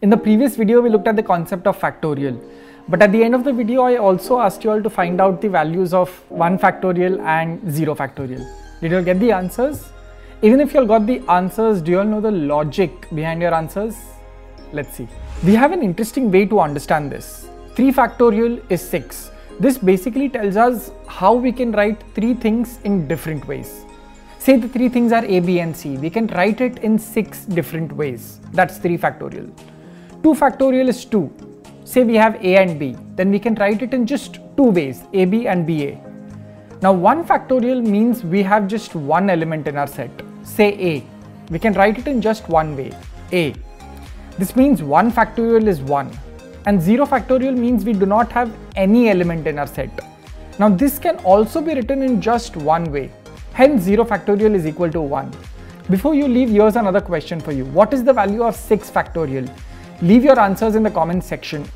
In the previous video, we looked at the concept of factorial. But at the end of the video, I also asked you all to find out the values of 1 factorial and 0 factorial. Did you all get the answers? Even if you all got the answers, do you all know the logic behind your answers? Let's see. We have an interesting way to understand this. 3 factorial is 6. This basically tells us how we can write three things in different ways. Say the three things are A, B and C. We can write it in 6 different ways. That's 3 factorial. 2 factorial is 2. Say we have a and b, then we can write it in just two ways, ab and ba. Now 1 factorial means we have just one element in our set, say a. We can write it in just one way, a. This means 1 factorial is 1 and 0 factorial means we do not have any element in our set. Now this can also be written in just one way, hence 0 factorial is equal to 1. Before you leave, here's another question for you. What is the value of 6 factorial? Leave your answers in the comments section.